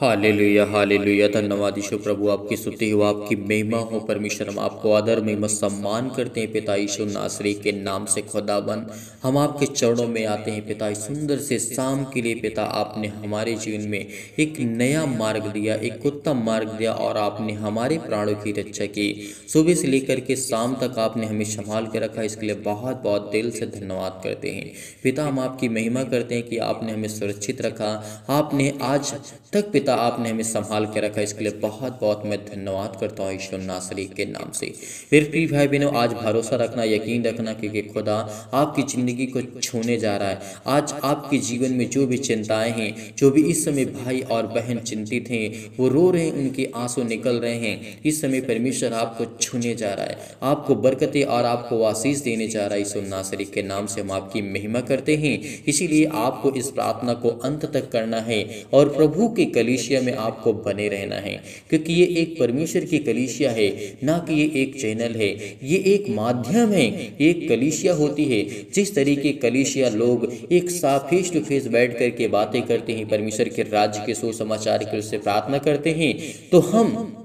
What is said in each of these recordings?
Hallelujah hallelujah. धन्यवाद यीशु प्रभु, आपकी स्तुति हो, आपकी महिमा हो। परमेश्वर, हम आपको आदर, महिमा, सम्मान करते हैं, पिता यीशु नासरी के नाम से खुदाबंद। हम आपके चरणों में आते हैं, पिता सुंदर से शाम के लिए, पिता, आपने हमारे जीवन में एक नया मार्ग दिया, एक उत्तम मार्ग दिया और आपने हमारे प्राणों की रक्षा की। सुबह से लेकर के शाम तक आपने हमें संभाल के रखा, इसके लिए बहुत बहुत दिल से धन्यवाद करते हैं। पिता, हम आपकी महिमा करते हैं कि आपने हमें सुरक्षित रखा। आपने आज तक पिता आपने हमें संभाल के रखा इसके लिए बहुत बहुत मैं धन्यवाद करता हूँ ईश्वर नासरी के नाम से। फिर प्रिय भाई बहनों आज भरोसा रखना, यकीन रखना क्योंकि खुदा आपकी ज़िंदगी को छूने जा रहा है। आज आपके जीवन में जो भी चिंताएँ हैं, जो भी इस समय भाई और बहन चिंतित हैं, वो रो रहे हैं, उनके आँसू निकल रहे हैं। इस समय परमेश्वर आपको छूने जा रहा है। आपको बरकतें और आपको आशीष देने जा रहा है ईश्वर नासरी के नाम से। हम आपकी महिमा करते हैं। इसीलिए आपको इस प्रार्थना को अंत तक करना है और प्रभु के कलीसिया में आपको बने रहना है, क्योंकि ये एक परमेश्वर की कलीसिया है, ना कि ये एक चैनल है। ये एक माध्यम है, एक कलीसिया होती है। जिस तरीके कलीसिया लोग एक साथ फेस टू फेस बैठ करके बातें करते हैं, परमेश्वर के राज्य के सुसमाचार के उससे प्रार्थना करते हैं तो हम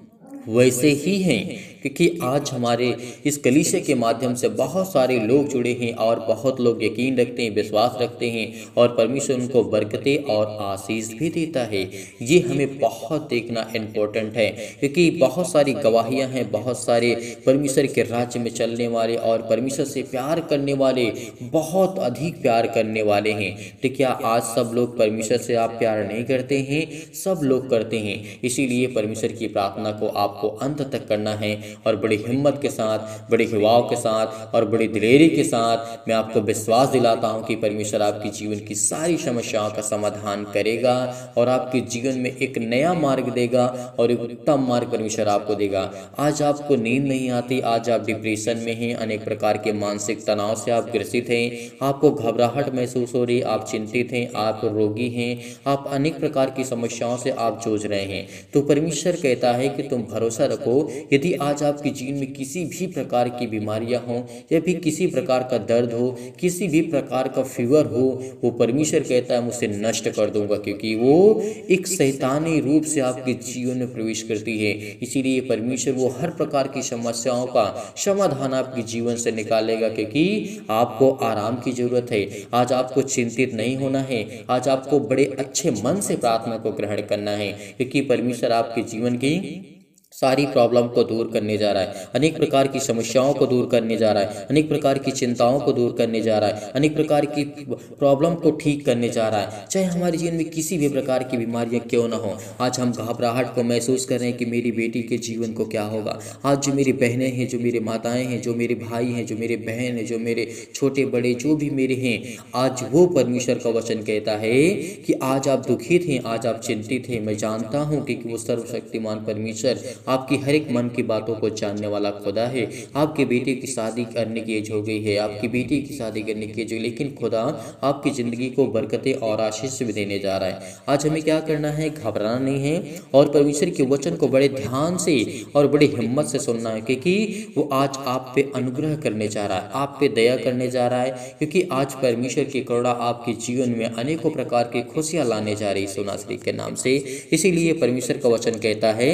वैसे ही हैं। क्योंकि आज हमारे इस कलीसिया के माध्यम से बहुत सारे लोग जुड़े हैं और बहुत लोग यकीन रखते हैं, विश्वास रखते हैं और परमेश्वर उनको बरकतें और आशीष भी देता है। ये हमें बहुत देखना इम्पोर्टेंट है, क्योंकि बहुत सारी गवाहियाँ हैं, बहुत सारे परमेश्वर के राज्य में चलने वाले और परमेश्वर से प्यार करने वाले, बहुत अधिक प्यार करने वाले हैं। तो क्या आज सब लोग परमेश्वर से आप प्यार नहीं करते हैं? सब लोग करते हैं। इसीलिए परमेश्वर की प्रार्थना को आपको अंत तक करना है। और बड़ी हिम्मत के साथ, बड़े हिवाव के साथ और बड़ी दिलेरी के साथ मैं आपको विश्वास दिलाता हूँ कि परमेश्वर आपकी जीवन की सारी समस्याओं का समाधान करेगा और आपके जीवन में एक नया मार्ग देगा और एक उत्तम मार्ग परमेश्वर आपको देगा। आज आपको नींद नहीं आती, आज आप डिप्रेशन में हैं, अनेक प्रकार के मानसिक तनाव से आप ग्रसित हैं, आपको घबराहट महसूस हो रही, आप चिंतित हैं, आप रोगी हैं, आप अनेक प्रकार की समस्याओं से आप जूझ रहे हैं। तो परमेश्वर कहता है कि तुम भरोसा रखो, यदि आज आपके जीवन में किसी भी प्रकार की बीमारियाँ हों, या फिर किसी प्रकार का दर्द हो, किसी भी प्रकार का फीवर हो, वो परमेश्वर कहता है मुझसे नष्ट कर दूँगा क्योंकि वो एक शैतानी रूप से आपके जीवन में प्रवेश करती है। इसीलिए परमेश्वर वो हर प्रकार की समस्याओं का समाधान आपके जीवन से निकालेगा, क्योंकि आपको आराम की ज़रूरत है। आज आपको चिंतित नहीं होना है, आज आपको बड़े अच्छे मन से प्रार्थना को ग्रहण करना है, क्योंकि परमेश्वर आपके जीवन की सारी प्रॉब्लम को दूर करने जा रहा है। अनेक प्रकार की समस्याओं को दूर करने जा रहा है। अनेक प्रकार की चिंताओं को दूर करने जा रहा है। अनेक प्रकार की प्रॉब्लम को ठीक करने जा रहा है। चाहे हमारे जीवन में किसी भी प्रकार की बीमारियाँ क्यों ना हो, आज हम घबराहट को महसूस कर रहे हैं कि मेरी बेटी के जीवन को क्या होगा। आज जो मेरी बहनें हैं, जो मेरे माताएँ हैं, जो मेरे भाई हैं, जो मेरे बहन हैं, जो मेरे छोटे बड़े जो भी मेरे हैं, आज वो परमेश्वर का वचन कहता है कि आज आप दुखित हैं आज आप चिंतित हैं। मैं जानता हूँ कि वो सर्वशक्तिमान परमेश्वर आपकी हर एक मन की बातों को जानने वाला खुदा है। आपके बेटे की शादी करने की एज हो गई है। आपकी बेटी की शादी करने की एज हो लेकिन खुदा आपकी ज़िंदगी को बरकतें और आशीष भी देने जा रहा है। आज हमें क्या करना है? घबराना नहीं है। और परमेश्वर के वचन को बड़े ध्यान से और बड़ी हिम्मत से सुनना है, क्योंकि वो आज आप पे अनुग्रह करने जा रहा है। आप पे दया करने जा रहा है, क्योंकि आज परमेश्वर की करुणा आपके जीवन में अनेकों प्रकार की खुशियाँ लाने जा रही सोनाश्री के नाम से। इसीलिए परमेश्वर का वचन कहता है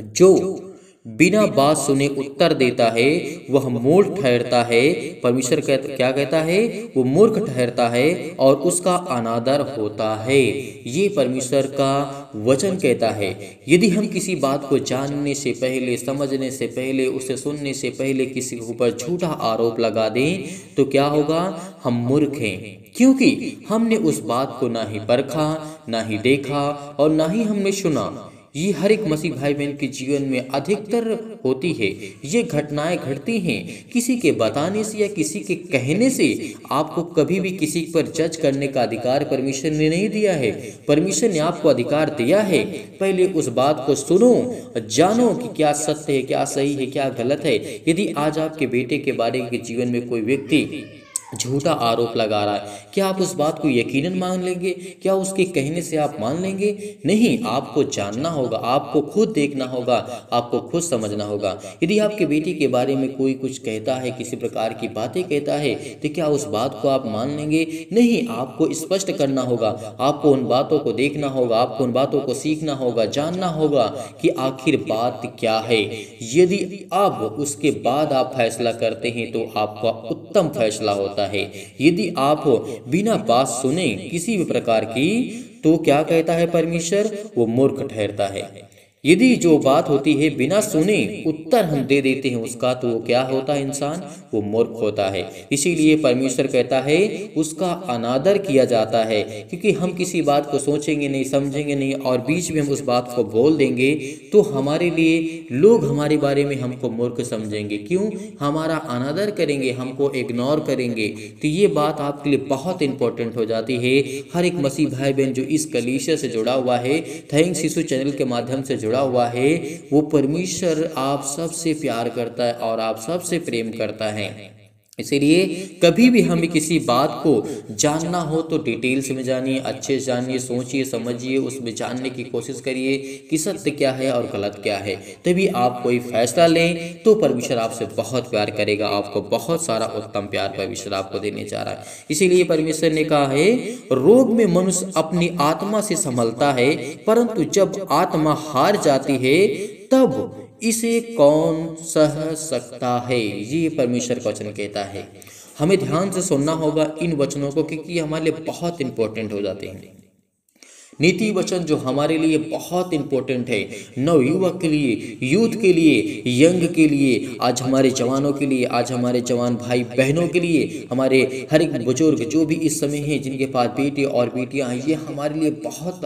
जो बिना बात सुने उत्तर देता है वह मूर्ख ठहरता है परमेश्वर कहता क्या कहता है वो मूर्ख ठहरता है और उसका अनादर होता है। ये परमेश्वर का वचन कहता है। यदि हम किसी बात को जानने से पहले समझने से पहले उसे सुनने से पहले किसी के ऊपर झूठा आरोप लगा दें तो क्या होगा? हम मूर्ख हैं क्योंकि हमने उस बात को ना ही परखा ना ही देखा और ना ही हमने सुना। ये हर एक मसीह भाई बहन के जीवन में अधिकतर होती है। ये घटनाएँ घटती हैं। किसी के बताने से या किसी के कहने से आपको कभी भी किसी पर जज करने का अधिकार परमेश्वर ने नहीं दिया है। परमेश्वर ने आपको अधिकार दिया है। पहले उस बात को सुनो, जानो कि क्या सत्य है, क्या सही है, क्या गलत है। यदि आज आपके बेटे के बारे के जीवन में कोई व्यक्ति झूठा आरोप लगा रहा है। क्या आप उस बात को यकीनन मान लेंगे? क्या उसके कहने से आप मान लेंगे? नहीं, आपको जानना होगा, आपको खुद देखना होगा, आपको खुद समझना होगा। यदि आपके बेटी के बारे में कोई कुछ कहता है, किसी प्रकार की बातें कहता है तो क्या उस बात को आप मान लेंगे? नहीं, आपको स्पष्ट करना होगा, आपको उन बातों को देखना होगा, आपको उन बातों को सीखना होगा, जानना होगा कि आखिर बात क्या है। यदि अब उसके बाद आप फैसला करते हैं तो आपका उत्तम फैसला होता होता है। यदि आप बिना बात सुने किसी भी प्रकार की तो क्या कहता है परमेश्वर? वो मूर्ख ठहरता है। यदि जो बात होती है बिना सुने उत्तर हम दे देते हैं उसका तो वो क्या होता है इंसान? वो मूर्ख होता है। इसीलिए परमेश्वर कहता है, उसका अनादर किया जाता है, क्योंकि हम किसी बात को सोचेंगे नहीं, समझेंगे नहीं, और बीच में हम उस बात को बोल देंगे तो हमारे लिए लोग हमारे बारे में हमको मूर्ख समझेंगे। क्यों? हमारा अनादर करेंगे, हमको इग्नोर करेंगे। तो ये बात आपके लिए बहुत इंपॉर्टेंट हो जाती है। हर एक मसीह भाई बहन जो इस कलीशा से जुड़ा हुआ है थैंक्स शिशु चैनल के माध्यम से हुआ है, वो परमेश्वर आप सबसे प्यार करता है और आप सबसे प्रेम करता है। इसीलिए कभी भी हमें किसी बात को जानना हो तो डिटेल्स में जानिए, अच्छे से जानिए, सोचिए, समझिए, उसमें जानने की कोशिश करिए कि सत्य क्या है और गलत क्या है। तभी आप कोई फैसला लें तो परमेश्वर आपसे बहुत प्यार करेगा, आपको बहुत सारा उत्तम प्यार परमेश्वर आपको देने जा रहा है। इसीलिए परमेश्वर ने कहा है, रोग में मनुष्य अपनी आत्मा से संभलता है, परंतु जब आत्मा हार जाती है, तब इसे कौन सह सकता है? ये परमेश्वर का वचन कहता है। हमें ध्यान से सुनना होगा इन वचनों को क्योंकि हमारे लिए बहुत इंपॉर्टेंट हो जाते हैं। नीति वचन जो हमारे लिए बहुत इंपॉर्टेंट है। नव युवक के लिए यूथ के लिए, यंग के लिए, आज हमारे जवानों के लिए, आज हमारे जवान भाई बहनों के लिए, हमारे हर एक बुज़ुर्ग जो भी इस समय हैं, जिनके पास बेटे और बेटियाँ हैं, ये हमारे लिए बहुत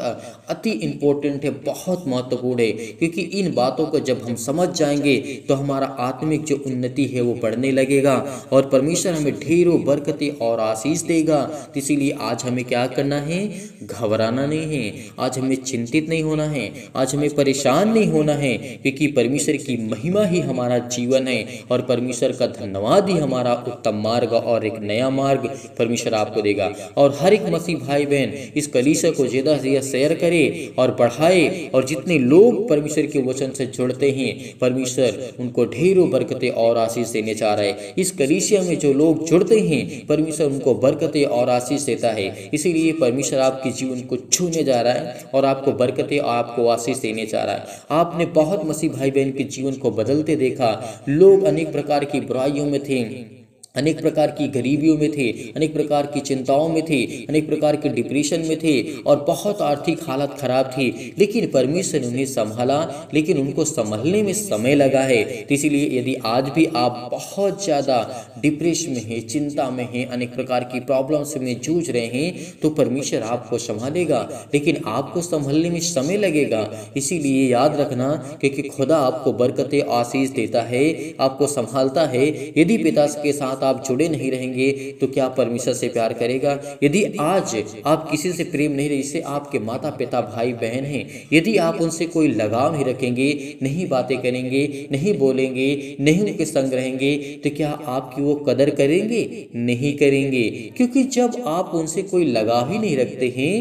अति इम्पोर्टेंट है, बहुत महत्वपूर्ण है। क्योंकि इन बातों को जब हम समझ जाएँगे तो हमारा आत्मिक जो उन्नति है, वो बढ़ने लगेगा और परमेश्वर हमें ढेरों बरकतें और आशीष देगा। तो इसीलिए आज हमें क्या करना है? घबराना नहीं है। आज हमें चिंतित नहीं होना है, आज हमें परेशान नहीं होना है, क्योंकि परमेश्वर की महिमा ही हमारा जीवन है और परमेश्वर का धन्यवाद ही हमारा उत्तम मार्ग और एक नया मार्ग परमेश्वर आपको देगा। और हर एक मसीह भाई बहन इस कलीसा को ज़्यादा से ज़्यादा शेयर करे और बढ़ाए और जितने लोग परमेश्वर के वचन से जुड़ते हैं, परमेश्वर उनको ढेरों बरकतें और आशीष देने चाह रहे हैं। इस कलीसिया में जो लोग जुड़ते हैं, परमेश्वर उनको बरकतें और आशीष देता है। इसीलिए परमेश्वर आपके जीवन को छूने जा रहा है और आपको बरकतें, आपको आशीष देने जा रहा है। आपने बहुत मसीह भाई बहन के जीवन को बदलते देखा। लोग अनेक प्रकार की बुराइयों में थे। अनेक प्रकार की गरीबियों में थे, अनेक प्रकार की चिंताओं में थे, अनेक प्रकार के डिप्रेशन में थे और बहुत आर्थिक हालत खराब थी। लेकिन परमेश्वर ने उन्हें संभाला, लेकिन उनको संभलने में समय लगा है। तो इसीलिए यदि आज भी आप बहुत ज़्यादा डिप्रेशन में हैं, चिंता में हैं, अनेक प्रकार की प्रॉब्लम्स में जूझ रहे हैं तो परमेश्वर आपको संभालेगा, लेकिन आपको संभलने में समय लगेगा। इसीलिए याद रखना, क्योंकि खुदा आपको बरकत आशीष देता है, आपको संभालता है। यदि पिता के साथ आप जुड़े नहीं रहेंगे तो क्या परमेश्वर से प्यार करेगा? यदि आज आप किसी से प्रेम नहीं रहे जैसे आपके माता पिता भाई बहन हैं, यदि आप उनसे कोई लगाव नहीं रखेंगे, नहीं बातें करेंगे, नहीं बोलेंगे, नहीं उनके संग रहेंगे तो क्या आपकी वो कदर करेंगे? नहीं करेंगे। क्योंकि जब आप उनसे कोई लगाव ही नहीं रखते हैं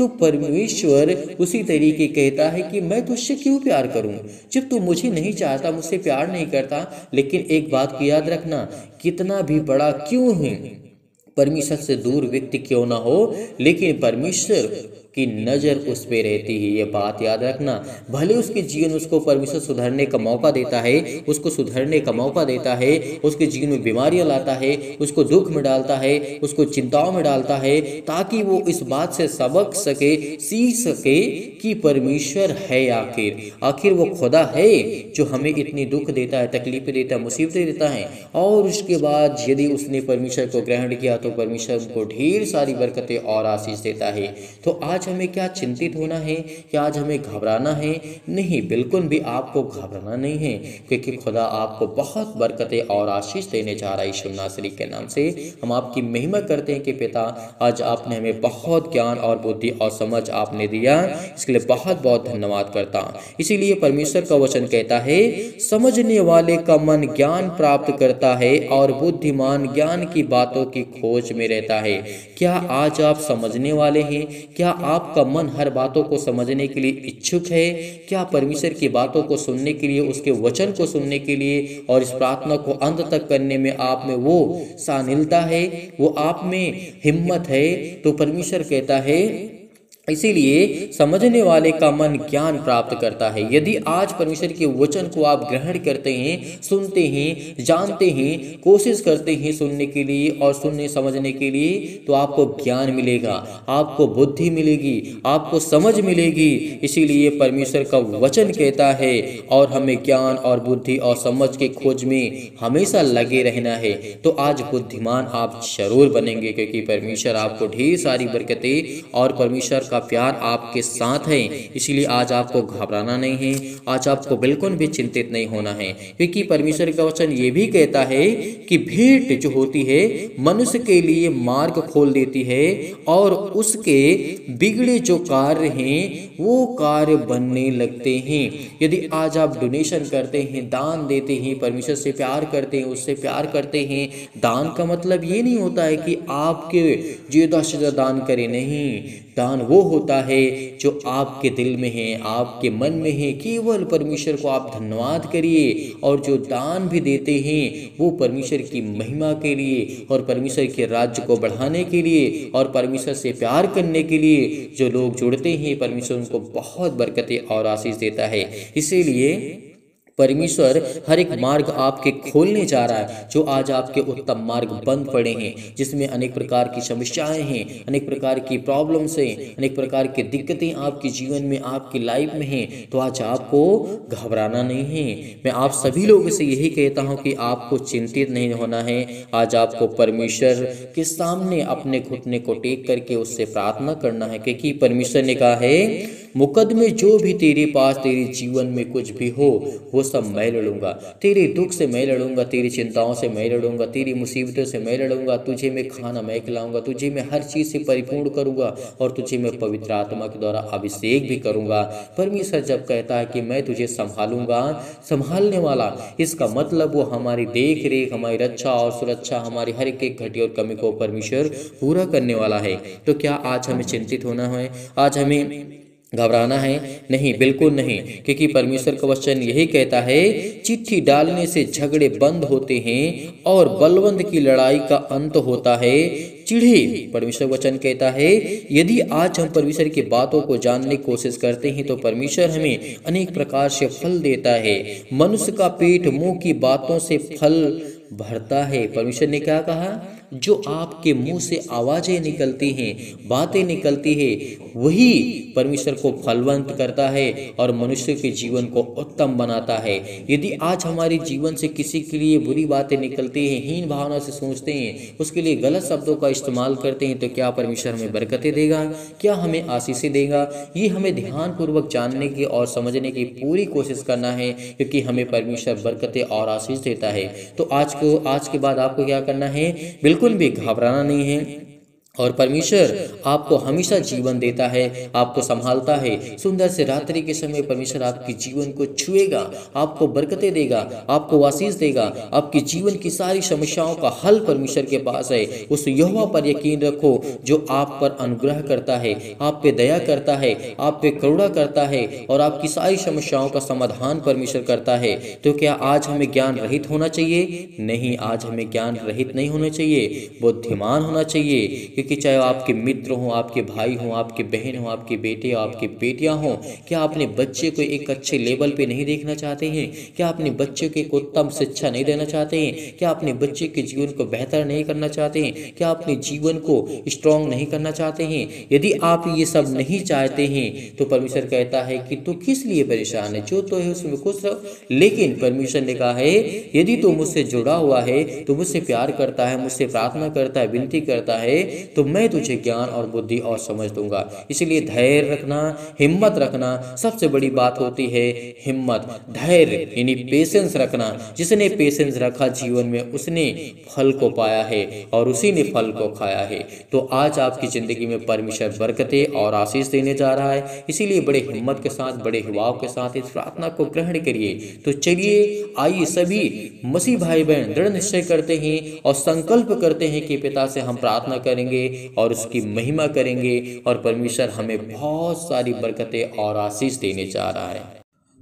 तो परमेश्वर उसी तरीके कहता है कि मैं तुझसे क्यों प्यार करूँ? जब तू मुझे नहीं चाहता, मुझसे प्यार नहीं करता, लेकिन एक बात को याद रखना, कितना भी बड़ा क्यों है? परमेश्वर से दूर व्यक्ति क्यों ना हो, लेकिन परमेश्वर की नज़र उस पर रहती है। ये बात याद रखना। भले उसके जीवन उसको परमेश्वर सुधरने का मौका देता है, उसको सुधरने का मौका देता है, उसके जीवन में बीमारियाँ लाता है, उसको दुख में डालता है, उसको चिंताओं में डालता है, ताकि वो इस बात से सबक सके, सीख सके कि परमेश्वर है आखिर। आखिर वो खुदा है जो हमें इतनी दुख देता है, तकलीफें देता है, मुसीबतें देता है। और उसके बाद यदि उसने परमेश्वर को ग्रहण किया तो परमेश्वर उनको ढेर सारी बरकतें और आशीष देता है। तो आज आज हमें क्या चिंतित होना है? क्या आज हमें घबराना है? नहीं, बिल्कुल भी आपको घबराना नहीं है, क्योंकि खुदा आपको बहुत बरकतें और आशीष देने जा रहा है ईश्वर नासरी के नाम से। हम आपकी महिमा करते हैं कि पिता, आज आपने हमें बहुत ज्ञान और बुद्धि और समझ आपने दिया। इसके लिए बहुत बहुत धन्यवाद करता इसीलिए परमेश्वर का वचन कहता है, समझने वाले का मन ज्ञान प्राप्त करता है और बुद्धिमान ज्ञान की बातों की खोज में रहता है। क्या आज आप समझने वाले हैं? क्या आपका मन हर बातों को समझने के लिए इच्छुक है? क्या परमेश्वर की बातों को सुनने के लिए, उसके वचन को सुनने के लिए और इस प्रार्थना को अंत तक करने में आप में वो शानिलता है? वो आप में हिम्मत है? तो परमेश्वर कहता है इसीलिए समझने वाले का मन ज्ञान प्राप्त करता है। यदि आज परमेश्वर के वचन को आप ग्रहण करते हैं, सुनते हैं, जानते हैं, कोशिश करते हैं सुनने के लिए और सुनने समझने के लिए तो आपको ज्ञान मिलेगा, आपको बुद्धि मिलेगी, आपको समझ मिलेगी। इसीलिए परमेश्वर का वचन कहता है, और हमें ज्ञान और बुद्धि और समझ के खोज में हमेशा लगे रहना है। तो आज बुद्धिमान आप ज़रूर बनेंगे, क्योंकि परमेश्वर आपको ढेर सारी बरकतें और परमेश्वर का प्यार आपके साथ है, इसीलिए आज आपको घबराना नहीं है, आज आपको बिल्कुल भी चिंतित नहीं होना है। क्योंकि परमेश्वर का वचन ये भी कहता है कि भेंट जो होती है, मनुष्य के लिए मार्ग खोल देती है और उसके बिगड़े जो कार्य हैं, वो कार्य बनने लगते हैं। यदि आज आप डोनेशन करते हैं, दान देते हैं, परमेश्वर से प्यार करते हैं, उससे प्यार करते हैं, दान का मतलब ये नहीं होता है कि आपके ज़्यादा से ज़्यादा दान करें, नहीं। दान वो होता है, जो आपके दिल में है, आपके मन में है, केवल परमेश्वर को आप धन्यवाद करिए और जो दान भी देते हैं, वो परमेश्वर की महिमा के लिए और परमेश्वर के राज्य को बढ़ाने के लिए और परमेश्वर से प्यार करने के लिए जो लोग जुड़ते हैं, परमेश्वर उनको बहुत बरकतें और आशीष देता है। इसीलिए परमेश्वर हर एक मार्ग आपके खोलने जा रहा है, जो आज आपके उत्तम मार्ग बंद पड़े हैं, जिसमें अनेक प्रकार की समस्याएँ हैं, अनेक प्रकार की प्रॉब्लम्स हैं, अनेक प्रकार की दिक्कतें आपके जीवन में, आपकी लाइफ में हैं तो आज आपको घबराना नहीं है। मैं आप सभी लोगों से यही कहता हूँ कि आपको चिंतित नहीं होना है। आज आपको परमेश्वर के सामने अपने घुटने को टेक करके उससे प्रार्थना करना है, क्योंकि परमेश्वर ने कहा है, मुकदमे जो भी तेरे पास, तेरे जीवन में कुछ भी हो, वो सब मैं लड़ूँगा तेरे दुख से मैं लड़ूँगा तेरी चिंताओं से मैं लड़ूँगा तेरी मुसीबतों से मैं लड़ूँगा तुझे मैं खाना मैं खिलाऊँगा, तुझे मैं हर चीज़ से परिपूर्ण करूँगा और तुझे मैं पवित्र आत्मा के द्वारा अभिषेक भी करूँगा। परमेश्वर जब कहता है कि मैं तुझे संभालूँगा, संभालने वाला, इसका मतलब वो हमारी देख रेख हमारी रक्षा और सुरक्षा, हमारी हर एक घटी और कमी को परमेश्वर पूरा करने वाला है। तो क्या आज हमें चिंतित होना है? आज हमें घबराना है? नहीं, बिल्कुल नहीं, क्योंकि परमेश्वर का वचन यही कहता है, चिट्ठी डालने से झगड़े बंद होते हैं और बलवंत की लड़ाई का अंत होता है। चिढ़े, परमेश्वर वचन कहता है, यदि आज हम परमेश्वर की बातों को जानने की कोशिश करते हैं तो परमेश्वर हमें अनेक प्रकार से फल देता है। मनुष्य का पेट मुँह की बातों से फल भरता है। परमेश्वर ने क्या कहा? जो आपके मुँह से आवाज़ें निकलती हैं, बातें निकलती है, वही परमेश्वर को फलवंत करता है और मनुष्य के जीवन को उत्तम बनाता है। यदि आज हमारे जीवन से किसी के लिए बुरी बातें निकलती हैं, हीन भावना से सोचते हैं, उसके लिए गलत शब्दों का इस्तेमाल करते हैं तो क्या परमेश्वर हमें बरकतें देगा? क्या हमें आशीषें देगा? ये हमें ध्यानपूर्वक जानने की और समझने की पूरी कोशिश करना है, क्योंकि हमें परमेश्वर बरकतें और आशीष देता है। तो आज को, आज के बाद आपको क्या करना है? बिल्कुल भी घबराना नहीं है। और परमेश्वर आपको हमेशा जीवन देता है, आपको संभालता है। सुंदर से रात्रि के समय परमेश्वर आपके जीवन को छुएगा, आपको बरकतें देगा, आपको आशीष देगा, आपके जीवन की सारी समस्याओं का हल परमेश्वर के पास है। उस युवा पर यकीन रखो, जो आप पर अनुग्रह करता है, आप पे दया करता है, आप पे करुणा करता है और आपकी सारी समस्याओं का समाधान परमेश्वर करता है। तो क्या आज हमें ज्ञान रहित होना चाहिए? नहीं, आज हमें ज्ञान रहित नहीं होना चाहिए। बुद्धिमान होना चाहिए। क्योंकि चाहे आपके मित्र हों, आपके भाई हों, आपके बहन हों, आपके बेटे हों आपकी बेटियाँ हों, क्या अपने बच्चे को एक अच्छे लेवल पे नहीं देखना चाहते हैं? क्या अपने बच्चे को एक उत्तम शिक्षा नहीं देना चाहते हैं? क्या अपने बच्चे के जीवन को बेहतर नहीं करना चाहते हैं? क्या अपने जीवन को स्ट्रांग नहीं करना चाहते हैं? यदि आप ये सब नहीं चाहते हैं तो परमेश्वर कहता है कि तू किस लिए परेशान है? जो तो है उसमें खुश रहो। लेकिन परमेश्वर ने कहा है, यदि तू मुझसे जुड़ा हुआ है तो मुझसे प्यार करता है, मुझसे प्रार्थना करता है, विनती करता है तो मैं तुझे ज्ञान और बुद्धि और समझ दूँगा। इसलिए धैर्य रखना, हिम्मत रखना सबसे बड़ी बात होती है हिम्मत। धैर्य, यानी पेशेंस रखना। जिसने पेशेंस रखा जीवन में, उसने फल को पाया है और उसी ने फल को खाया है। तो आज आपकी ज़िंदगी में परमेश्वर बरकतें और आशीष देने जा रहा है। इसीलिए बड़े हिम्मत के साथ, बड़े हिवाव के साथ इस प्रार्थना को ग्रहण करिए। तो चलिए, आइए सभी मसीह भाई बहन दृढ़ निश्चय करते हैं और संकल्प करते हैं कि पिता से हम प्रार्थना करेंगे। और उसकी महिमा करेंगे और परमेश्वर हमें बहुत सारी बरकतें और आशीष देने जा रहा है।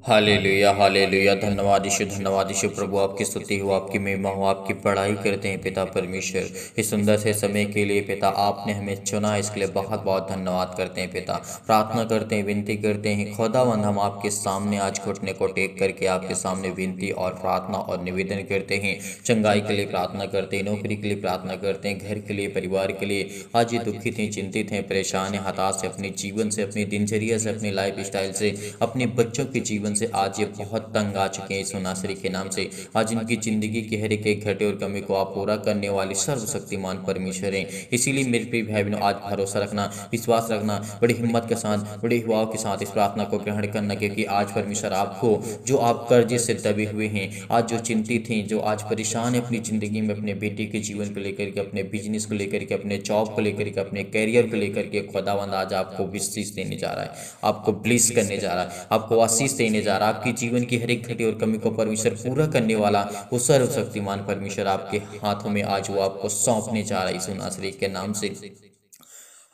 हाले लुया हाले लुया धन्यवाद ईश्वर प्रभु। आपकी स्तुति हो, आपकी महिमा हो, आपकी पढ़ाई करते हैं पिता परमेश्वर। इस सुंदर से समय के लिए पिता, आपने हमें चुना, इसके लिए बहुत बहुत धन्यवाद करते हैं पिता। प्रार्थना करते हैं, विनती करते हैं खुदावंद हम आपके सामने आज घुटने को टेक करके आपके सामने विनती और प्रार्थना और निवेदन करते हैं। चंगाई के लिए प्रार्थना करते हैं, नौकरी के लिए प्रार्थना करते हैं, घर के लिए, परिवार के लिए। आज ये दुखित हैं चिंतित हैं, परेशान हैं, हताश से अपने जीवन से, अपनी दिनचर्या से, अपनी लाइफ स्टाइल से, अपने बच्चों के जीवन से आज ये बहुत तंग आ चुके हैं सोनासरी के नाम से। आज इनकी ज़िंदगी के हर एक घटे और कमी को आप पूरा करने वाले सर्वशक्तिमान परमेश्वर हैं। इसीलिए मेरे प्रिय भाई बहनों आज भरोसा रखना, विश्वास रखना, बड़ी हिम्मत के साथ, बड़े युवाओं के साथ इस प्रार्थना को ग्रहण करना, क्योंकि आज परमेश्वर आपको, जो आप कर्जे से दबे हुए हैं, आज जो चिंतित हैं, जो आज परेशान है अपनी ज़िंदगी में, अपने बेटे के जीवन को लेकर के, अपने बिज़नेस को लेकर के, अपने जॉब को लेकर के, अपने करियर को लेकर के, खुदावंद आज आपको विशीष देने जा रहा है, आपको ब्लिस करने जा रहा है, आपको आशीष देने जा रहा। आपके जीवन की हर एक घटी और कमी को परमेश्वर पूरा करने वाला, वो सर्वशक्तिमान परमेश्वर आपके हाथों में आज वो आपको सौंपने जा रहा है। इस नासरी के नाम से।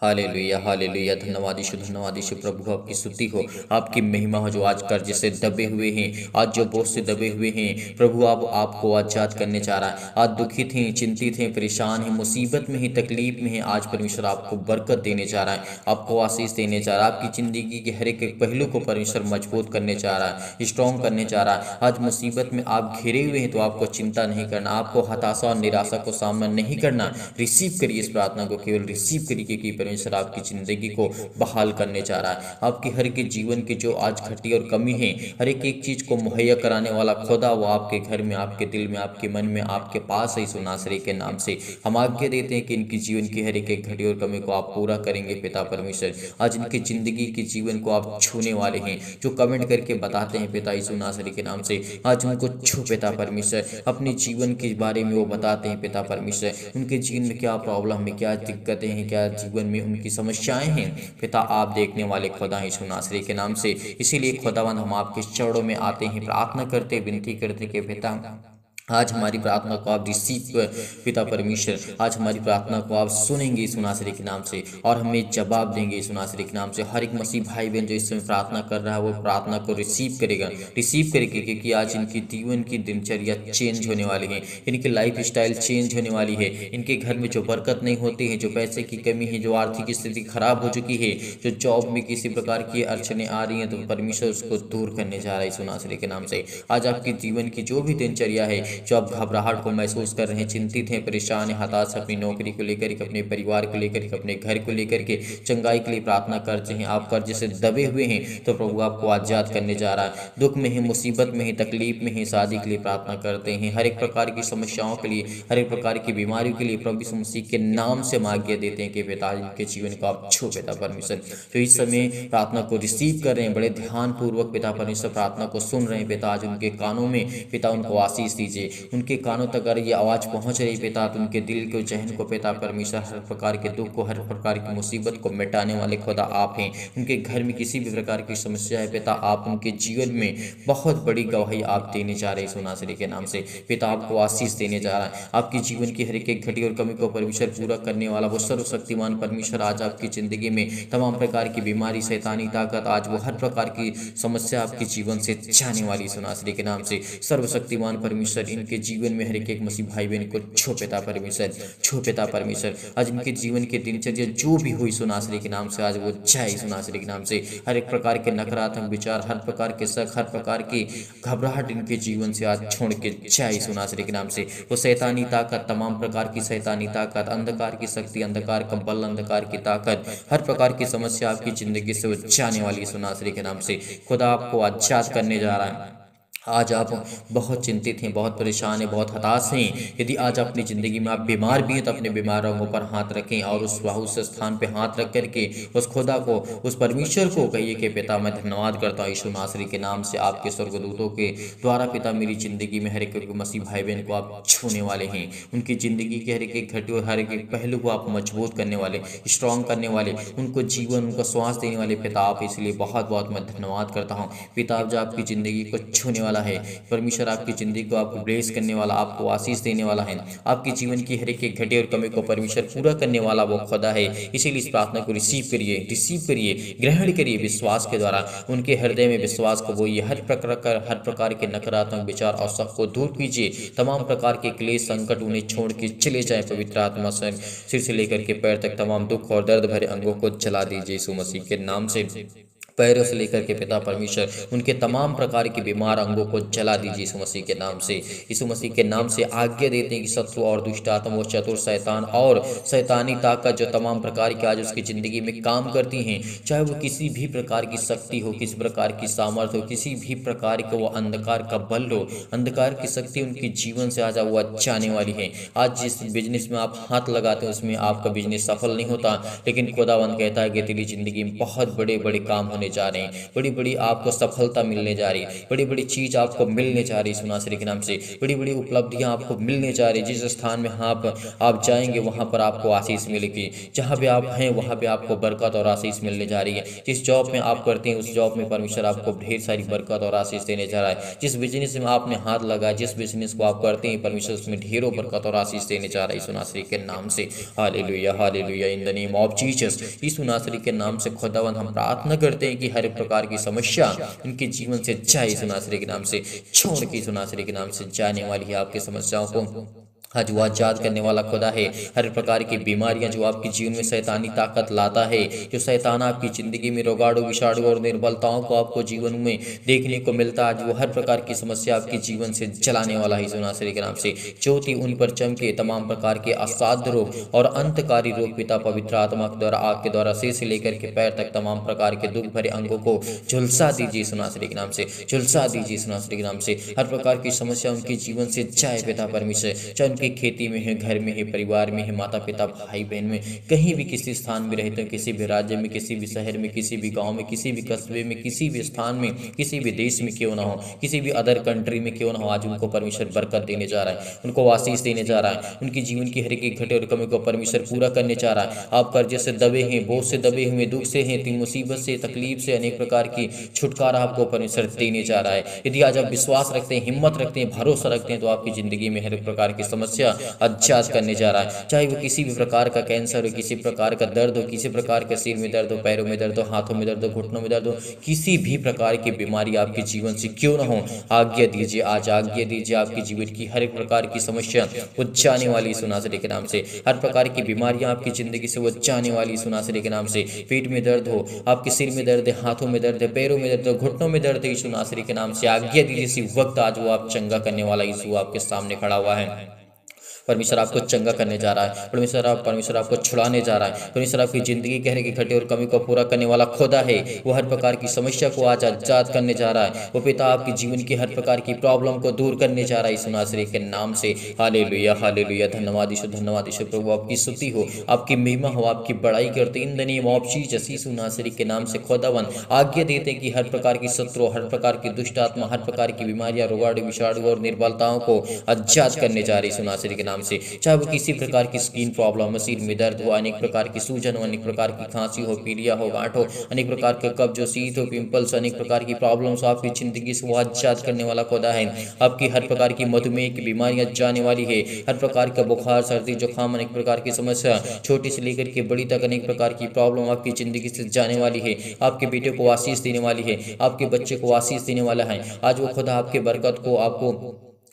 हाले लुया हाले लुया धन्यवाद ईश्वर धन्यवाद ईश्वर प्रभु आपकी स्तुति हो, आपकी महिमा हो जो आज कर्ज से दबे हुए हैं, आज जो बोझ से दबे हुए हैं, प्रभु आप, आपको आज़ाद करने जा रहा है। आज दुखित हैं चिंतित हैं, परेशान हैं, मुसीबत में ही, तकलीफ़ में है, आज परमेश्वर आपको बरकत देने जा रहा है, आपको आशीष देने जा रहा है, आपकी ज़िंदगी के हर एक पहलू को परमेश्वर मज़बूत करने जा रहा है स्ट्रॉन्ग करने जा रहा है। आज मुसीबत में आप घिरे हुए हैं तो आपको चिंता नहीं करना, आपको हताशा और निराशा को सामना नहीं करना। रिसीव करिए इस प्रार्थना को, केवल रिसीव करिए, क्योंकि परमेश्वर आपकी ज़िंदगी को बहाल करने जा रहा है। आपकी हर के जीवन की जो आज घटी और कमी है, हर एक एक चीज़ को मुहैया कराने वाला खुदा, वो आपके घर में, आपके दिल में, आपके मन में, आपके पास है सुनासरे के नाम से। हम आज्ञा देते हैं कि इनकी जीवन की हर एक एक घटी और कमी को आप पूरा करेंगे पिता परमेश्वर। आज इनकी ज़िंदगी के जीवन को आप छूने वाले हैं, जो कमेंट करके बताते हैं पिता यीशु नासरी के नाम से। आज उनको छू पिता परमेश्वर। अपने जीवन के बारे में वो बताते हैं पिता परमेश्वर। उनके जीवन में क्या प्रॉब्लम है, क्या दिक्कतें हैं, क्या जीवन उनकी समस्याएँ हैं। पिता, आप देखने वाले खुदा हैं सुनासरी के नाम से। इसीलिए खुदावंद, हम आपके चरणों में आते हैं, प्रार्थना करते, विनती करते कि पिता आज हमारी प्रार्थना को आप रिसीव पिता परमेश्वर, आज हमारी प्रार्थना को आप सुनेंगे सुनासरी के नाम से और हमें जवाब देंगे सुनासरी के नाम से। हर एक मसीह भाई बहन जो इस समय प्रार्थना कर रहा है, वो प्रार्थना को रिसीव करेगा। रिसीव करेगी क्योंकि आज इनकी जीवन की दिनचर्या चेंज होने वाली है। इनकी लाइफ स्टाइल चेंज होने वाली है। इनके घर में जो बरकत नहीं होती है, जो पैसे की कमी है, जो आर्थिक स्थिति खराब हो चुकी है, जो जॉब में किसी प्रकार की अड़चने आ रही हैं तो परमेश्वर उसको दूर करने जा रहा है सुनासरी के नाम से। आज आपके जीवन की जो भी दिनचर्या है जो आप घबराहट को महसूस कर रहे हैं, चिंतित हैं, परेशान हैं, हताश अपनी नौकरी को लेकर के, अपने परिवार को लेकर के, अपने घर को लेकर के, चंगाई के लिए प्रार्थना करते हैं। आप कर्ज से दबे हुए हैं तो प्रभु आपको आज़ाद करने जा रहा है। दुख में है, मुसीबत में है, तकलीफ़ में है, शादी के लिए प्रार्थना करते हैं। हर एक प्रकार की समस्याओं के लिए, हर एक प्रकार की बीमारियों के लिए प्रभु मसीह के नाम से माग्य देते हैं कि पिताजी के जीवन को आप छो, पिता परमेश्वर। तो इस समय प्रार्थना को रिसीव कर रहे हैं, बड़े ध्यानपूर्वक पिता परमेश्वर प्रार्थना को सुन रहे हैं। पिता आज उनके कानों में, पिता उनको आशीष दीजिए। उनके कानों तक अगर ये आवाज़ पहुँच रही पिता तो उनके दिल के चहन को पिता परमेश्वर हर प्रकार के दुख को, हर प्रकार की मुसीबत को मिटाने वाले खुदा आप हैं। उनके घर में किसी भी प्रकार की समस्या है पिता, आप उनके जीवन में बहुत बड़ी गवाही आप देने जा रहे हैं सोनासरी के नाम से। पिता, आपको आशीष देने जा रहा है। आपके जीवन की हर एक घटी और कमी को परमेश्वर पूरा करने वाला वो सर्वशक्तिमान परमेश्वर आज आपकी ज़िंदगी में तमाम प्रकार की बीमारी, शैतानी ताकत, आज वो हर प्रकार की समस्या आपके जीवन से जाने वाली सोनासरी के नाम से। सर्वशक्तिमान परमेश्वर इनके जीवन में हर एक मसीह भाई बहन को छो पिता परमेश्वर छो पिता परमेश्वर। आज इनके जीवन के दिनचर्या जो भी हुई सुनासरी के नाम से, आज वो जाए सुनासरी के नाम से। हर एक प्रकार के नकारात्मक विचार, हर प्रकार के शक, हर प्रकार की घबराहट इनके जीवन से आज छोड़ के जाए सुनासरी के नाम से। वो शैतानी ताकत, तमाम प्रकार की शैतानी ताकत, अंधकार की शक्ति, अंधकार का बल अंधकार की ताकत, हर प्रकार की समस्या आपकी ज़िंदगी से वो जाने वाली सुनासरी के नाम से। खुदा आपको आज़ाद करने जा रहा है। आज आप बहुत चिंतित हैं, बहुत परेशान हैं, बहुत हताश हैं। यदि आज अपनी ज़िंदगी में आप बीमार भी हैं तो अपने बीमार अंगों पर हाथ रखें और उस उस स्थान पर हाथ रख करके उस खुदा को, उस परमेश्वर को कहिए कि, पिता, मैं धन्यवाद करता हूँ यीशु नासरी के नाम से आपके स्वर्गदूतों के द्वारा पिता, मेरी ज़िंदगी में हर एक मसीह भाई बहन को आप छूने वाले हैं। उनकी ज़िंदगी के हर एक घटे हर एक पहलू को आप मज़बूत करने वाले स्ट्रॉन्ग करने वाले, उनको जीवन, उनको स्वास्थ्य देने वाले पिता, आप इसलिए बहुत बहुत मैं धन्यवाद करता हूँ। पिता, आप जो आपकी ज़िंदगी को छूने वाले वाला है। परमेश्वर, आपकी ज़िंदगी को आपको ब्लेस करने वाला, आपको आशीष देने वाला है। आपके जीवन की हर एक घटे और कमी को परमेश्वर पूरा करने वाला वो खुदा है। इसीलिए इस प्रार्थना को रिसीव करिए रिसीव करिए, ग्रहण करिए विश्वास के द्वारा। उनके हृदय में विश्वास को वो हर प्रकार हर प्रकार के नकारात्मक विचार और सबको दूर कीजिए। तमाम प्रकार के क्लेश, संकट उन्हें छोड़ के चले जाए, पवित्र आत्मा से सिर से लेकर के पैर तक तमाम दुख और दर्द भरे अंगों को जला दीजिए मसीह के नाम से। पैरों से लेकर के पिता परमेश्वर, उनके तमाम प्रकार के बीमार अंगों को जला दीजिए यीशु मसीह के नाम से। यीशु मसीह के नाम से आज्ञा देते हैं कि शत्रु और दुष्ट आत्मा और चतुर शैतान और शैतानी ताकत जो तमाम प्रकार की आज उसकी ज़िंदगी में काम करती हैं, चाहे वो किसी भी प्रकार की शक्ति हो, किसी प्रकार की सामर्थ्य हो, किसी भी प्रकार का वो अंधकार का बल हो, अंधकार की शक्ति उनके जीवन से आज वो जाने वाली है। आज जिस बिज़नेस में आप हाथ लगाते हैं, उसमें आपका बिज़नेस सफल नहीं होता, लेकिन खुदावन कहता है कि तेरी ज़िंदगी में बहुत बड़े बड़े काम होने होने जा रहे हैं। बड़ी बड़ी आपको सफलता मिलने जा रही है। बड़ी बड़ी चीज़ आपको मिलने जा रही है, सुनासरी के नाम से। बड़ी बड़ी उपलब्धियाँ आपको मिलने जा रही जिस स्थान में आप आप जाएँगे, वहाँ पर आपको आशीष मिलेगी। जहाँ भी आप हैं, वहाँ पे आपको बरकत और आशीष मिलने जा रही है। जिस जॉब में आप करते हैं, उस जॉब में परमेश्वर आपको ढेर सारी बरकत और आशीष देने जा रहा है। जिस बिज़नेस में आपने हाथ लगाया जिस बिज़नेस को आप करते हैं, परमेश्वर उसमें ढेरों बरकत और आशीष देने जा रहा है, सुनासरी के नाम से। Hallelujah hallelujah in the name of Jesus. इस सुनासरी के नाम से खुदावन हम प्रार्थना करते हैं कि हर प्रकार की समस्या इनके जीवन से जाए सुनासरे के नाम से छोड़ के सुनासरे के नाम से जाने वाली है आपकी समस्याओं को। आज वो आज़ाद करने वाला खुदा है। हर प्रकार की बीमारियाँ जो आपके जीवन में शैतानी ताकत लाता है, जो शैतान आपकी ज़िंदगी में रोगाड़ो विषाणु और निर्बलताओं को आपको जीवन में देखने को मिलता है वो हर प्रकार की समस्या आपके जीवन से जलाने वाला है। सोनासरी के नाम से। ज्योति उन पर चमके, तमाम प्रकार के असाध्य रोग और अंतकारी रोग पिता पवित्र आत्मा के द्वारा, आग के द्वारा से लेकर के पैर तक तमाम प्रकार के दुख भरे अंगों को झुलसा दीजिए। सुनासरी के नाम से। झुलसा दीजिए। सुनासरी के नाम से। हर प्रकार की समस्या उनके जीवन से जाए पिता परमेश्वर। चाहे उनकी खेती में है, घर में है, परिवार में है माता पिता भाई बहन में, कहीं भी किसी स्थान में रहते हो, किसी भी राज्य में, किसी भी शहर में, किसी भी गाँव में, किसी भी कस्बे में, किसी भी स्थान में, किसी भी देश में क्यों ना हो, किसी भी अदर कंट्री में क्यों ना हो, आज उनको परमेश्वर बरकत देने जा रहा है, उनको आशीष देने जा रहा है, उनकी जीवन की हर एक घटे और कमी को परमेश्वर पूरा करने जा रहा है। आप कर्जे से दबे हैं, बोझ से दबे हुए, दुख से हैं, तीन मुसीबत से, तकलीफ़ से, अनेक प्रकार की छुटकारा आपको परमेश्वर देने जा रहा है। यदि आज आप विश्वास रखते हैं, हिम्मत रखते हैं, भरोसा रखते हैं तो आपकी ज़िंदगी में हर प्रकार की समस्या समस्या अध्यास करने जा रहा है। चाहे वो किसी भी प्रकार का कैंसर हो, किसी प्रकार का दर्द हो, किसी प्रकार के सिर में दर्द हो, पैरों में दर्द हो, हाथों में दर्द हो, घुटनों में दर्द हो, किसी भी प्रकार की बीमारी आपके जीवन से क्यों ना हो, आज्ञा दीजिए, आज आज्ञा दीजिए आपके जीवन की हर एक प्रकार की समस्या जाने वाली सुनासरे के नाम से। हर प्रकार की बीमारियाँ आपकी ज़िंदगी से जाने वाली सुनासरे के नाम से। पेट में दर्द हो, आपके सिर में दर्द है, हाथों में दर्द है, पैरों में दर्द हो, घुटनों में दर्द है यीशु नासरी के नाम से आज्ञा दीजिए, इसी वक्त आज वो आप चंगा करने वाला यीशु आपके सामने खड़ा हुआ है। परमेश्वर आपको चंगा करने जा रहा है। परमेश्वर आप परमेश्वर आपको छुड़ाने जा रहा है। परमेश्वर आपकी ज़िंदगी गहरे की घटे और कमी को पूरा करने वाला खुदा है। वो हर प्रकार की समस्या को आज आज़ाद करने जा रहा है। वो पिता आपके जीवन की हर प्रकार की प्रॉब्लम को दूर करने जा रहा है। सुनासरी के नाम से। हाले लुया हाले लुया धन्यवाद ईश्वर धन्यवाद ईश्वर प्रभु, आपकी स्तुति हो, आपकी महिमा हो, आपकी बड़ाई करते इन दनी मॉपची जसी सुनासरी के नाम से खुदावन आज्ञा देते हैं कि हर प्रकार की शत्रु, हर प्रकार की दुष्ट आत्मा, हर प्रकार की बीमारियाँ रोगाड़ू विषाणु और निर्बलताओं को आज़ाद करने जा रही सुनासरी के नाम नाम से। चाहे वो किसी प्रकार की स्किन प्रॉब्लम हो, सिर में दर्द हो, अनेक प्रकार की सूजन हो, अनेक प्रकार की खांसी हो, पीलिया हो, गांठ हो, अनेक प्रकार के कब्ज हो शीत हो, पिंपल्स अनेक प्रकार की प्रॉब्लम्स आपकी ज़िंदगी से वो आज़ाद करने वाला खुदा है। आपकी हर प्रकार की मधुमेह की बीमारियाँ जाने वाली है। हर प्रकार का बुखार, सर्दी, जुकाम, अनेक प्रकार की समस्या, छोटी से लेकर के बड़ी तक अनेक प्रकार की प्रॉब्लम आपकी ज़िंदगी से जाने वाली है। आपके बेटे को आशीष देने वाली है। आपके बच्चे को आशीष देने वाला है। आज वो खुदा आपके बरकत को, आपको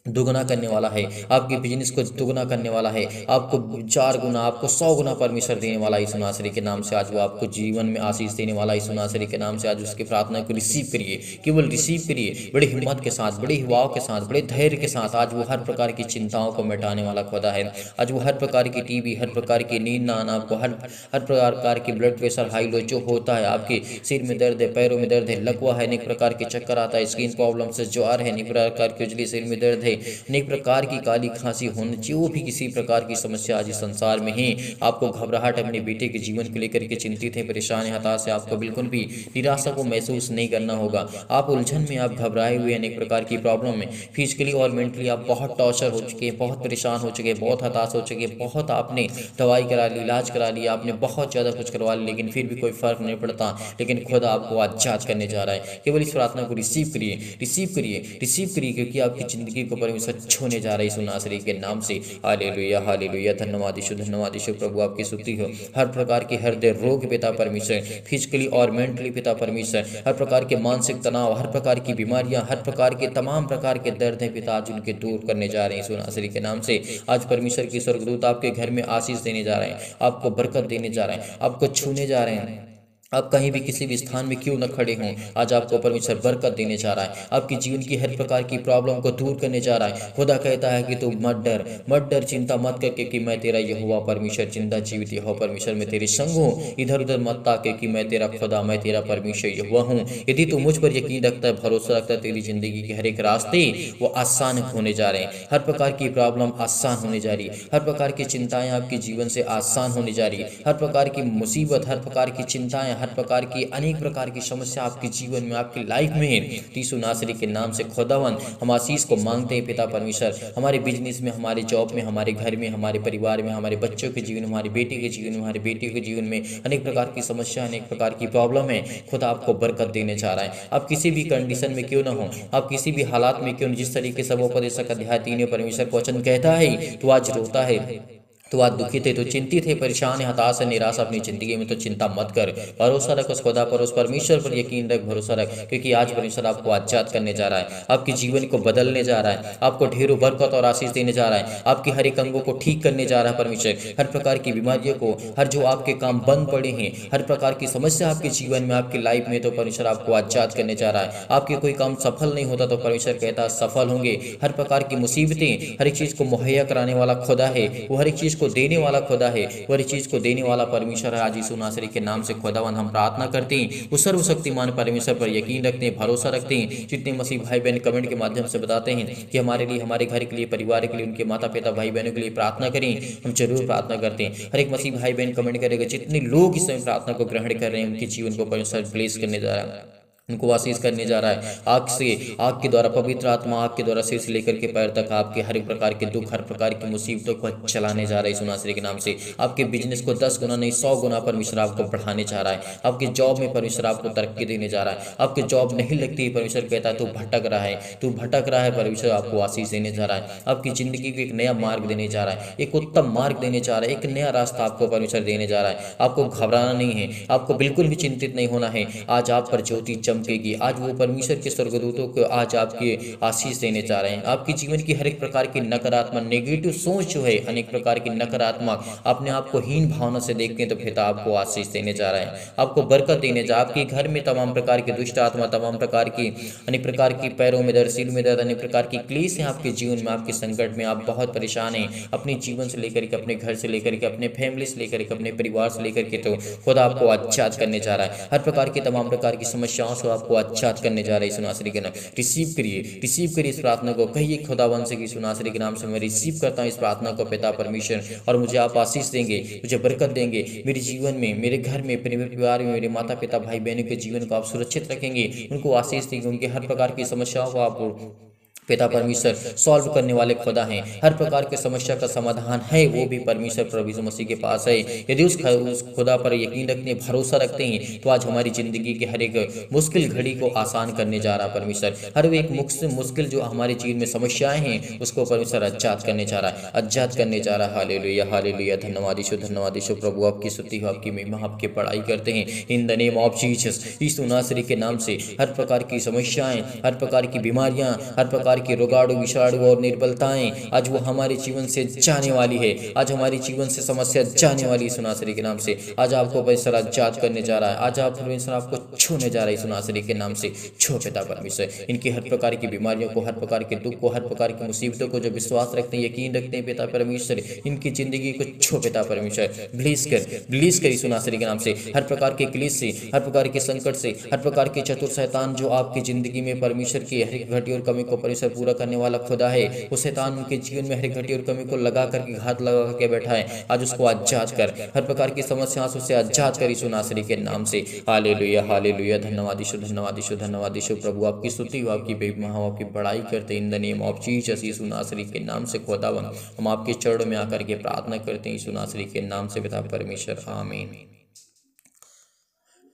दुगना करने वाला है। आपके बिज़नेस को दुगना करने वाला है। आपको चार गुना, आपको सौ गुना परमेश्वर देने वाला इस सुनासरी के नाम से। आज वो आपको जीवन में आशीष देने वाला इस सुनासरी के नाम से। आज उसकी प्रार्थना को रिसीव करिए। केवल रिसीव करिए। बड़ी हिम्मत के साथ, बड़े युवाओं के साथ, बड़े धैर्य के साथ आज वो हर प्रकार की चिंताओं को मिटाने वाला खुदा है। आज वो हर प्रकार की टीबी हर प्रकार की नींद ना आना, आपको हर हर प्रकार की ब्लड प्रेशर हाई लो जो होता है, आपके सिर में दर्द है, पैरों में दर्द है, लकवा है, अनेक प्रकार के चक्कर आता है स्किन प्रॉब्लम से ज्वार है, अनेक प्रकार की उजली सिर में दर्द है है अनेक प्रकार की काली खांसी होने, जो भी किसी प्रकार की समस्या आज संसार में है, आपको घबराहट अपने बेटे के जीवन को लेकर के चिंतित है, परेशान है, हताश है, आपको बिल्कुल भी निराशा को महसूस नहीं करना होगा। आप उलझन में, आप घबराए हुए अनेक प्रकार की प्रॉब्लम में फिजिकली और मेंटली आप बहुत टॉर्चर हो चुके हैं, बहुत परेशान हो चुके हैं, बहुत हताश हो चुके हैं, बहुत आपने दवाई करा ली, इलाज करा लिया, आपने बहुत ज़्यादा कुछ करवा लिया, लेकिन फिर भी कोई फ़र्क नहीं पड़ता। लेकिन खुद आपको आज जाँच करने जा रहा है। केवल इस प्रार्थना को रिसीव करिए रिसीव करिए रिसीव करिए, क्योंकि आपकी ज़िंदगी को परमेश्वर छोने जा रही सुनासरी के नाम से। हाले लुया हाले लुया धन्यवाद ईशु धन्यवाद ईशु प्रभु, आपकी स्तुति हो। हर प्रकार के हृदय रोग पिता परमेश्वर, फिजिकली और मेंटली पिता परमेश्वर, हर प्रकार के मानसिक तनाव, हर प्रकार की बीमारियाँ, हर प्रकार के तमाम प्रकार के दर्द हैं पिता, आज उनके दूर करने जा रहे हैं सुनासरी के नाम से। आज परमेश्वर की स्वर्गदूत आपके घर में आशीष देने जा रहे हैं, आपको बरकत देने जा रहे हैं, आपको छूने जा रहे हैं। आप कहीं भी किसी भी स्थान में क्यों न खड़े हों? आज आपको परमेश्वर बरकत देने जा रहा है। आपकी जीवन की हर प्रकार की प्रॉब्लम को दूर करने जा रहा है। खुदा कहता है कि तू मत डर मत डर, चिंता मत करके कि मैं तेरा यह हुआ परमेश्वर, ज़िंदा जीवित यह परमेश्वर मैं तेरे संग हूँ। इधर उधर मत ताके कि मैं तेरा खुदा, मैं तेरा परमेश्वर यह हुआ हूँ। यदि तू मुझ पर यकीन रखता है, भरोसा रखता है, तेरी ज़िंदगी के हर एक रास्ते वो आसान होने जा रहे हैं। हर प्रकार की प्रॉब्लम आसान होने जा रही है। हर प्रकार की चिंताएँ आपके जीवन से आसान होने जा रही है। हर प्रकार की मुसीबत, हर प्रकार की चिंताएँ हर प्रकार की, अनेक प्रकार की समस्या आपके जीवन में, आपकी लाइफ में है। तीसु नासरी के नाम से खुदावन, हम आशीष को मांगते हैं पिता परमेश्वर। हमारे बिज़नेस में, हमारे जॉब में, हमारे घर में, हमारे परिवार में, हमारे बच्चों के जीवन, हमारे बेटे के जीवन, हमारे बेटी के जीवन में अनेक प्रकार की समस्या, अनेक प्रकार की प्रॉब्लम है। खुदा आपको बरकत देने जा रहा है। आप किसी भी कंडीशन में क्यों ना हो, आप किसी भी हालात में क्यों जिस तरीके से वो उपदेशक अध्याय तीन परमेश्वर को वचन कहता है तो आज रोता है। तो आज दुखी थे तो चिंतित है परेशान हताश है, निराश अपनी ज़िंदगी में तो चिंता मत कर। भरोसा रख उस खुदा पर उस परमेश्वर पर यकीन रख, भरोसा रख, क्योंकि आज परमेश्वर आपको आज़ाद करने जा रहा है, आपके जीवन को बदलने जा रहा है, आपको ढेरों बरकत और आशीष देने जा रहा है, आपके हर एक अंगों को ठीक करने जा रहा है परमेश्वर। हर प्रकार की बीमारियों को, हर जो आपके काम बंद पड़े हैं, हर प्रकार की समस्या आपके जीवन में, आपकी लाइफ में तो परमेश्वर आपको आज़ाद करने जा रहा है। आपके कोई काम सफल नहीं होता तो परमेश्वर कहता सफल होंगे। हर प्रकार की मुसीबतें, हर एक चीज़ को मुहैया कराने वाला खुदा है, वो हर एक चीज़ को देने वाला खुदा है। वह चीज़ को देने वाला परमेश्वर है। आज यीशु नासरी के नाम से खुदावन हम प्रार्थना करते हैं। वो सर्वशक्तिमान परमेश्वर पर यकीन रखते हैं, भरोसा रखते हैं। जितने मसीह भाई बहन कमेंट के माध्यम से बताते हैं कि हमारे लिए, हमारे घर के लिए, परिवार के लिए, उनके माता पिता भाई बहनों के लिए प्रार्थना करें, हम ज़रूर प्रार्थना करते हैं। हर एक मसीह भाई बहन कमेंट करेगा, जितने लोग इस समय प्रार्थना को ग्रहण कर रहे हैं, उनके जीवन को परमेश्वर प्लेस करने जा रहा है। उनको आशीष करने जा रहा है। आग से आग के द्वारा पवित्र आत्मा आग के द्वारा सिर से लेकर के पैर तक आपके हर एक प्रकार के दुख, हर प्रकार की मुसीबतों को चलाने जा रहा है। सुनाश्री के नाम से आपके बिज़नेस को दस गुना नहीं, सौ गुना परमेश्वर आपको बढ़ाने जा रहा है। आपके जॉब में परमेश्वर आपको तरक्की देने जा रहा है। आपके जॉब नहीं लगती, परमेश्वर कहता है, तू भटक रहा है, तू भटक रहा है, परमेश्वर आपको आशीष देने जा रहा है। आपकी ज़िंदगी को एक नया मार्ग देने जा रहा है, एक उत्तम मार्ग देने जा रहा है, एक नया रास्ता आपको परमेश्वर देने जा रहा है। आपको घबराना नहीं है, आपको बिल्कुल भी चिंतित नहीं होना है। आज आप पर ज्योति चमकेगी आज वो परमेश्वर के स्वर्गदूतों को आज आपके आशीष देने जा रहे हैं। आपके जीवन की हर एक प्रकार की नकारात्मक नेगेटिव सोच जो है, अनेक प्रकार की नकारात्मक अपने आप को हीन भावना से देखते हैं तो पिता आपको आशीष देने जा रहे हैं। आपको बरकत देने जा, आपके घर में तमाम प्रकार की दुष्ट आत्मा, तमाम प्रकार की, अनेक प्रकार की पैरों में दर्द, सिर में दर्द, अनेक प्रकार की क्लेश है आपके जीवन में, आपके संकट में। आप बहुत परेशान हैं अपने जीवन से लेकर के, अपने घर से लेकर के, अपने फैमिली से लेकर के, अपने परिवार से लेकर के तो खुद आपको आच्छाद करने जा रहा है। हर प्रकार की तमाम प्रकार की समस्याओं से आपको अच्छा करने जा रहे हैं सुनासरी के नाम। रिसीव करिए। रिसीव करिए इस प्रार्थना को। कहिए खुदावन से कि सुनासरी के नाम से मैं रिसीव करता हूँ इस प्रार्थना को, पिता परमेश्वर। और मुझे आप आशीष देंगे, मुझे बरकत देंगे। मेरे जीवन में, मेरे घर में अपने परिवार में, मेरे माता पिता भाई बहनों के जीवन को आप सुरक्षित रखेंगे। उनको आशीष देंगे। उनके हर प्रकार की समस्याओं को आप पिता परमेश्वर सॉल्व करने वाले खुदा हैं। हर प्रकार के समस्या का समाधान है, वो भी परमेश्वर प्रभु मसीह के पास है। यदि उस खुदा पर यकीन रखने, भरोसा रखते हैं तो आज हमारी ज़िंदगी के हर एक मुश्किल घड़ी को आसान करने जा रहा परमेश्वर। हर एक मुश्किल जो हमारे जीवन में समस्याएँ हैं, उसको परमेश्वर अज्जात करने जा रहा है। अज्जात करने जा रहा है। हाले लुया हाले लुया धन्यवादिशो धन्यवादिशो प्रभु। आपकी स्तुति हो, आपकी महिमा, आपकी पढ़ाई करते हैं। In the name of Jesus यीशु नासरी के नाम से हर प्रकार की समस्याएँ, हर प्रकार की बीमारियाँ, हर प्रकार की रुगाड़ू विषाणु और निर्बलताएँ आज वो हमारे जीवन से जाने वाली है। आज हमारे जीवन से समस्या जाने वाली है सुनासरी के नाम से। आज आपको परमेश्वर आज़ाद करने जा रहा है। आज आप परमेश्वर आपको छूने जा रहा है सुनासरी के नाम से। छो पिता परमेश्वर। इनकी हर प्रकार की बीमारियों को, हर प्रकार के दुख को, हर प्रकार की मुसीबतों को जो विश्वास रखते हैं, यकीन रखते हैं पिता परमेश्वर, इनकी ज़िंदगी को छो पिता परमेश्वर। ब्लीज कर ब्लीज करी सुनासरी के नाम से। हर प्रकार के क्लिस से, हर प्रकार के संकट से, हर प्रकार के चतुर शैतान जो आपकी ज़िंदगी में परमेश्वर की हर घटी और कमी को परमेश्वर पूरा करने वाला खुदा है। वो शैतान उनके जीवन में हर घटी और कमी को लगा करके घात लगा करके बैठा है। आज उसको आज़ाद कर, हर प्रकार की समस्याओं से आज़ाद करी सुनासरी के नाम से। हाले लुया हाले लुया धन्यवाद ईशु धन्यवाद ईशु धन्यवाद ईशु प्रभु, आपकी स्तुति आपकी बेबमा हो आपकी बड़ाई करते in the name of Jesus यीशु नासरी के नाम से खुदावन हम आपके चरणों में आकर के प्रार्थना करते हैं। यीशु नासरी के नाम से पिता परमेश्वर, आमीन।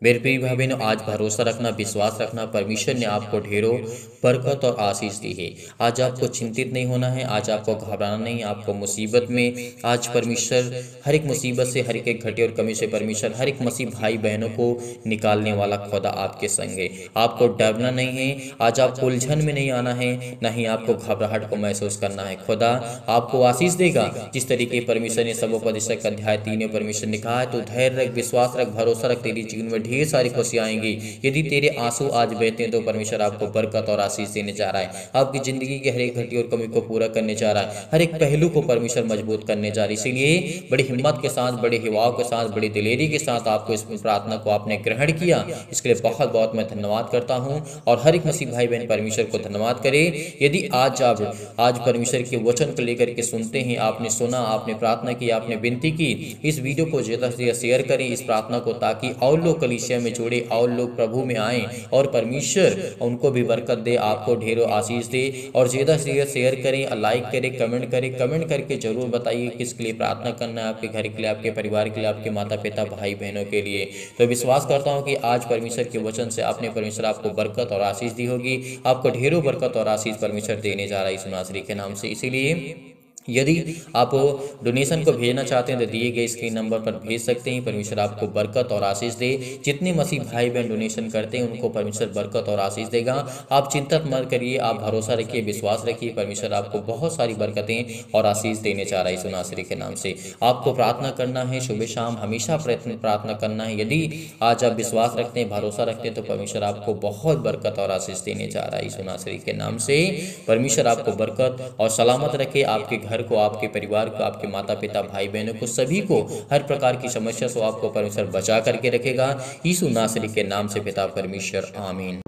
मेरे प्रिय भाई आज भरोसा रखना, विश्वास रखना, परमेश्वर ने आपको ढेरों बरकत और आशीष दी है। आज आपको चिंतित नहीं होना है, आज आपको घबराना नहीं, आपको मुसीबत में आज परमेश्वर, हर एक मुसीबत से, हर एक घटे और कमी से परमेश्वर, हर एक मसीह भाई बहनों को निकालने वाला खुदा आपके संग है। आपको डरना नहीं है, आज आपको उलझन में नहीं आना है, न ही आपको घबराहट को महसूस करना है। खुदा आपको आशीष देगा। जिस तरीके परमेश्वर ने सबोपदेशक अध्याय तीन परमेश्वर ने कहा है तो धैर्य रख, विश्वास रख, भरोसा रख, तेरी जीवन में ढेर सारी खुशियाँ आएँगी। यदि तेरे आँसू आज बहते हैं तो परमेश्वर आपको बरकत और आशीष देने जा रहा है। आपकी ज़िंदगी की हर एक घटी और कमी को पूरा करने जा रहा है। हर एक पहलू को परमेश्वर मज़बूत करने जा रही है। इसीलिए बड़ी हिम्मत के साथ, बड़े हिवाओं के साथ, बड़ी दिलेरी के साथ आपको इस प्रार्थना को आपने ग्रहण किया। इसके लिए बहुत बहुत मैं धन्यवाद करता हूँ। और हर एक मसीह भाई बहन परमेश्वर को धन्यवाद करे। यदि आज आप, आज परमेश्वर के वचन को लेकर के सुनते हैं, आपने सुना, आपने प्रार्थना की, आपने विनती की, इस वीडियो को ज़्यादा से ज़्यादा शेयर करें, इस प्रार्थना को ताकि और लोग कलिसिया में जुड़े और लोग प्रभु में आए और परमेश्वर उनको भी बरकत दे। आपको ढेरों आशीष दे और ज़्यादा से ज़्यादा शेयर करें, लाइक करें, कमेंट करें। कमेंट करके ज़रूर बताइए किसके लिए प्रार्थना करना है आपके घर के लिए, आपके परिवार के लिए, आपके माता पिता भाई बहनों के लिए। तो विश्वास करता हूँ कि आज परमेश्वर के वचन से आपने परमेश्वर आपको बरकत और आशीष दी होगी। आपको ढेरों बरकत और आशीष परमेश्वर देने जा रहा है इस नासरी के नाम से। इसीलिए यदि आप डोनेशन को भेजना चाहते हैं तो दिए गए स्क्रीन नंबर पर भेज सकते हैं। परमेश्वर आपको बरकत और आशीष दे। जितने मसीह भाई बहन डोनेशन करते हैं, उनको परमेश्वर बरकत और आशीष देगा। आप चिंतित मत करिए, आप भरोसा रखिए, विश्वास रखिए। परमेश्वर आपको बहुत सारी बरकतें और आशीष देने चाह रहा है सुनासरी के नाम से। आपको प्रार्थना करना है, सुबह शाम हमेशा प्रयत्न, प्रार्थना करना है। यदि आज आप विश्वास रखते हैं, भरोसा रखते हैं तो परमेश्वर आपको बहुत बरकत और आशीष देने चाह रहा है सुनासरी के नाम से। परमेश्वर आपको बरकत और सलामत रखे, आपके घर घर को, आपके परिवार को, आपके माता पिता भाई बहनों को, सभी को हर प्रकार की समस्या से आपको परमेश्वर बचा करके रखेगा। यीशु नासरी के नाम से पिता परमेश्वर, आमीन।